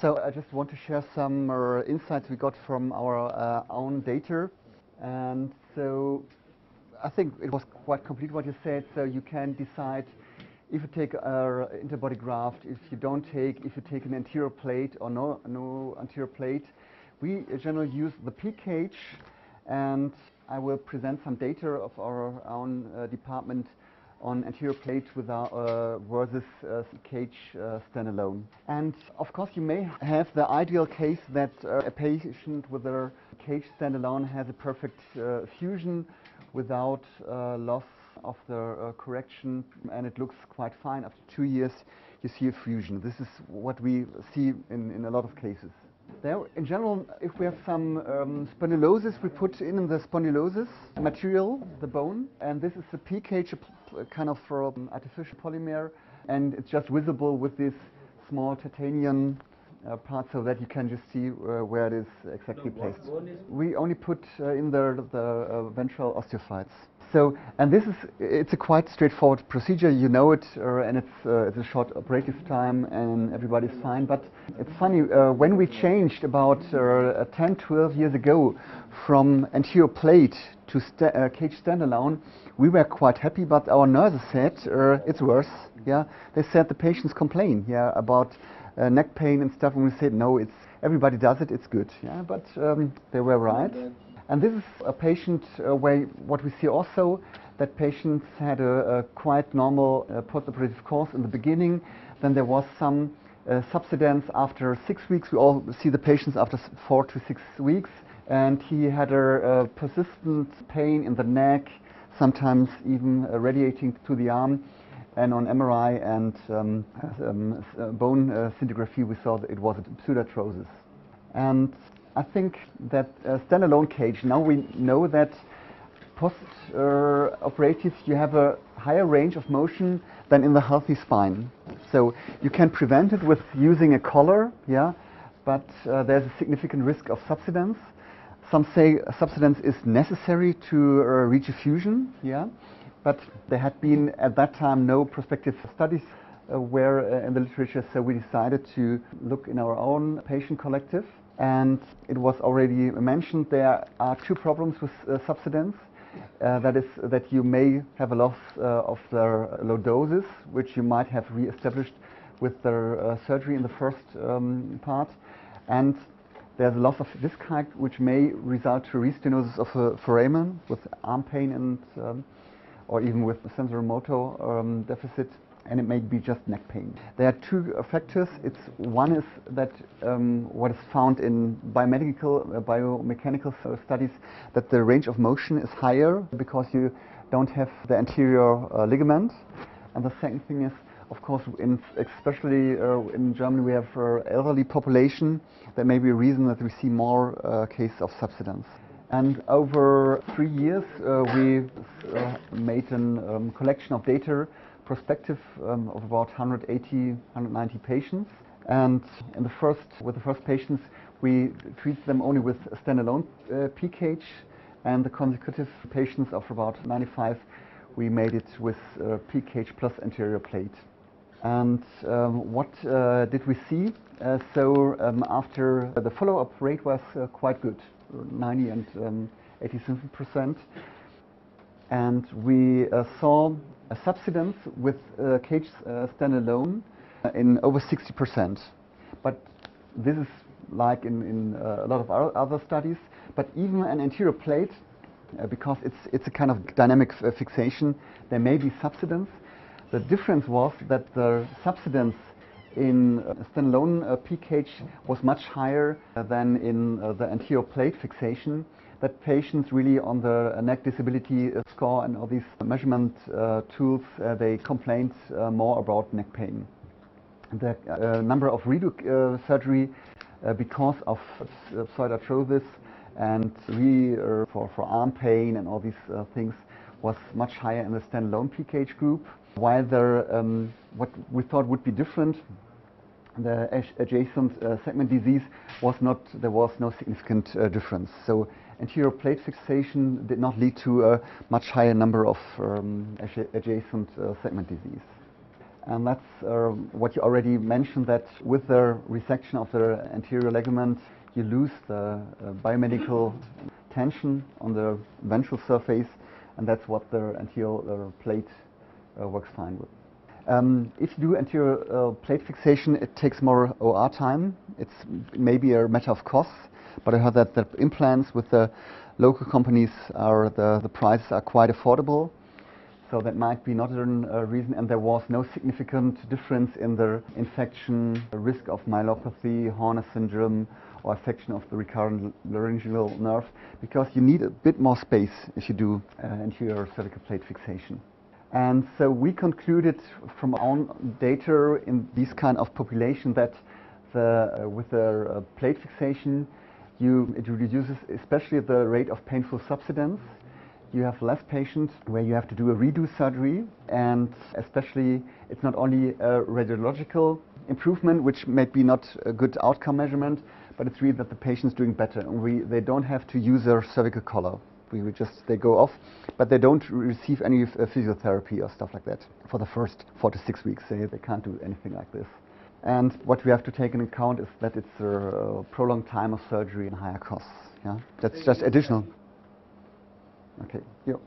So I just want to share some uh, insights we got from our uh, own data. And so I think it was quite complete what you said. So you can decide if you take an antibody graft, if you don't take, if you take an anterior plate or no, no anterior plate. We generally use the PEEK cage and I will present some data of our own uh, department on anterior plate without, uh, versus uh, cage uh, standalone. And of course you may have the ideal case that a patient with a cage standalone has a perfect fusion without loss of the correction and it looks quite fine. After two years you see a fusion. This is what we see in, in a lot of cases. There, in general, if we have some um, spondylosis, we put in the spongiosa material, the bone, and this is PEEK cage, a kind of um, artificial polymer, and it's just visible with this small titanium uh, part so that you can just see uh, where it is exactly No, placed. what- what is- We only put uh, in the, the uh, ventral osteophytes. So, and this is, it's a quite straightforward procedure, you know it, uh, and it's, uh, it's a short operative time and everybody's fine. But it's funny, uh, when we changed about uh, 10, 12 years ago from anterior plate to sta- uh, cage standalone, we were quite happy, but our nurses said uh, it's worse. Yeah, they said the patients complain, yeah, about uh, neck pain and stuff, and we said no, it's everybody does it, it's good. Yeah, but um, they were right. And this is a patient uh, where what we see also that patients had a, a quite normal uh, postoperative course in the beginning. Then there was some uh, subsidence after six weeks. We all see the patients after four to six weeks, and he had a, a persistent pain in the neck, sometimes even radiating to the arm. And on MRI and um, um, uh, bone uh, scintigraphy, we saw that it was pseudarthrosis. And I think that uh, standalone cage, now we know that post-operative you have a higher range of motion than in the healthy spine. So you can prevent it with using a collar, yeah, but uh, there's a significant risk of subsidence. Some say subsidence is necessary to uh, reach a fusion, yeah, but there had been at that time no prospective studies uh, where uh, in the literature, so we decided to look in our own patient collective. And it was already mentioned there are two problems with uh, subsidence. Uh, that is that you may have a loss uh, of the lordosis, which you might have re-established with the uh, surgery in the first um, part, and there's a loss of disc height, which may result to restenosis of a foramen with arm pain and um, or even with sensorimotor um, deficit, and it may be just neck pain. There are two factors. It's one is that um, what is found in biomedical, uh, biomechanical studies that the range of motion is higher because you don't have the anterior uh, ligament, and the second thing is. Of course, in, especially uh, in Germany, we have uh, elderly population. That may be a reason that we see more uh, case of subsidence. And over three years, uh, we uh, made a um, collection of data, prospective um, of about 180, 190 patients. And in the first, with the first patients, we treat them only with standalone uh, PEEK cage, and the consecutive patients of about 95, we made it with uh, PEEK cage plus anterior plate. And um, what uh, did we see? Uh, so um, after the follow-up rate was uh, quite good, 90 and um, 87 percent, and we uh, saw a subsidence with uh, cage uh, standalone uh, in over 60 percent. But this is like in, in uh, a lot of other studies. But even an anterior plate, uh, because it's it's a kind of dynamic fixation, there may be subsidence. The difference was that the subsidence in uh, standalone uh, PEEK cage was much higher uh, than in uh, the anterior plate fixation. That patients really on the uh, neck disability uh, score and all these measurement uh, tools, uh, they complained uh, more about neck pain. The uh, number of redo uh, surgery uh, because of uh, pseudarthrosis and re, uh, for, for arm pain and all these uh, things was much higher in the standalone PEEK cage group, while there, um, what we thought would be different, the adjacent uh, segment disease was not, there was no significant uh, difference. So anterior plate fixation did not lead to a much higher number of um, adjacent uh, segment disease. And that's uh, what you already mentioned that with the resection of the anterior ligament, you lose the uh, biomedical tension on the ventral surface, and that's what the anterior plate uh, works fine with. Um, if you do anterior uh, plate fixation, it takes more OR time. It's maybe a matter of cost, but I heard that the implants with the local companies are the, the prices are quite affordable. So that might be not a reason, and there was no significant difference in the infection, risk of myelopathy, Horner syndrome, or affection of the recurrent laryngeal nerve, because you need a bit more space if you do uh, anterior cervical plate fixation. And so we concluded from our own data in this kind of population that the, uh, with the uh, plate fixation, you, it reduces especially the rate of painful subsidence you have less patients where you have to do a redo surgery and especially it's not only a radiological improvement which may be not a good outcome measurement but it's really that the patient's doing better. And we, they don't have to use their cervical collar. We would just they go off but they don't receive any uh, physiotherapy or stuff like that for the first four to six weeks. They, they can't do anything like this. And what we have to take into account is that it's a prolonged time of surgery and higher costs. Yeah? That's just additional Okay. Yep.